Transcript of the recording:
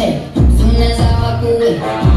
say, soon as I walk away.